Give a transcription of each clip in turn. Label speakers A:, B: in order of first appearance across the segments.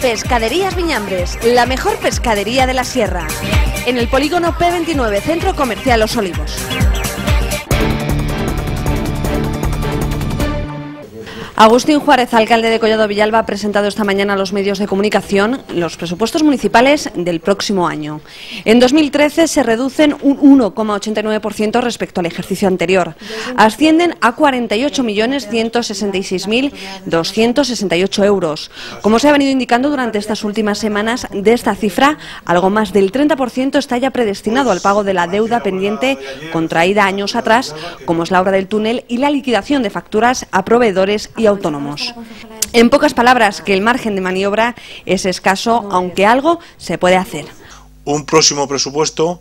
A: Pescaderías Viñambres, la mejor pescadería de la sierra. En el polígono P29, Centro Comercial Los Olivos. Agustín Juárez, alcalde de Collado Villalba, ha presentado esta mañana a los medios de comunicación los presupuestos municipales del próximo año. En 2013 se reducen un 1,89% respecto al ejercicio anterior. Ascienden a 48.166.268 euros. Como se ha venido indicando durante estas últimas semanas, de esta cifra, algo más del 30% está ya predestinado al pago de la deuda pendiente contraída años atrás, como es la obra del túnel y la liquidación de facturas a proveedores y autónomos. En pocas palabras, que el margen de maniobra es escaso, aunque algo se puede hacer.
B: Un próximo presupuesto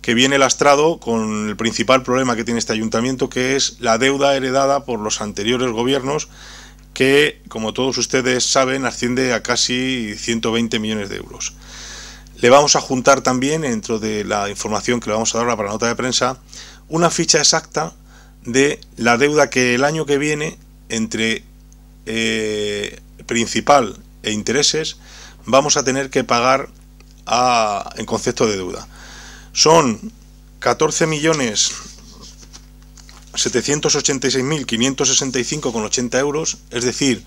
B: que viene lastrado con el principal problema que tiene este ayuntamiento, que es la deuda heredada por los anteriores gobiernos, que, como todos ustedes saben, asciende a casi 120 millones de euros. Le vamos a juntar también, dentro de la información que le vamos a dar para la nota de prensa, una ficha exacta de la deuda que el año que viene entre eh, principal e intereses vamos a tener que pagar en concepto de deuda. Son 14 millones 786.565,80 euros, es decir,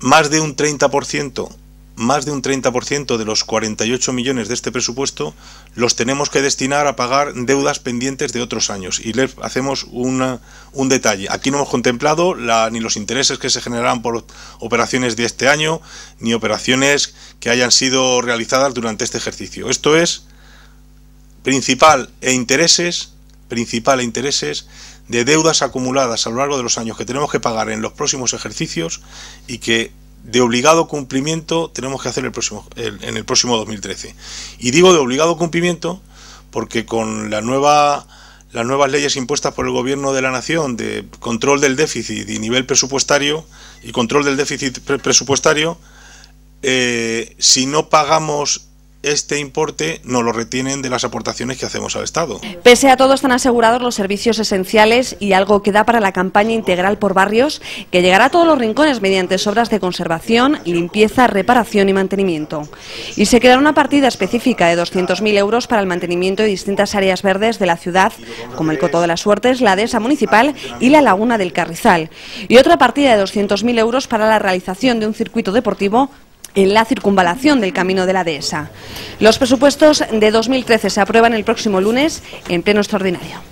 B: más de un 30% más de un 30% de los 48 millones de este presupuesto los tenemos que destinar a pagar deudas pendientes de otros años. Y les hacemos un detalle. Aquí no hemos contemplado ni los intereses que se generarán por operaciones de este año, ni operaciones que hayan sido realizadas durante este ejercicio. Esto es principal e intereses, principal e intereses de deudas acumuladas a lo largo de los años que tenemos que pagar en los próximos ejercicios y que de obligado cumplimiento tenemos que hacer el próximo, en el próximo 2013. Y digo de obligado cumplimiento porque con la nueva, las nuevas leyes impuestas por el Gobierno de la Nación de control del déficit y nivel presupuestario y control del déficit presupuestario, eh, si no pagamos este importe no lo retienen de las aportaciones que hacemos al Estado.
A: Pese a todo, están asegurados los servicios esenciales y algo que da para la campaña integral por barrios, que llegará a todos los rincones mediante obras de conservación, limpieza, reparación y mantenimiento. Y se creará una partida específica de 200.000 euros para el mantenimiento de distintas áreas verdes de la ciudad, como el Coto de las Suertes, la Dehesa Municipal y la Laguna del Carrizal. Y otra partida de 200.000 euros para la realización de un circuito deportivo en la circunvalación del camino de la dehesa. Los presupuestos de 2013 se aprueban el próximo lunes en pleno extraordinario.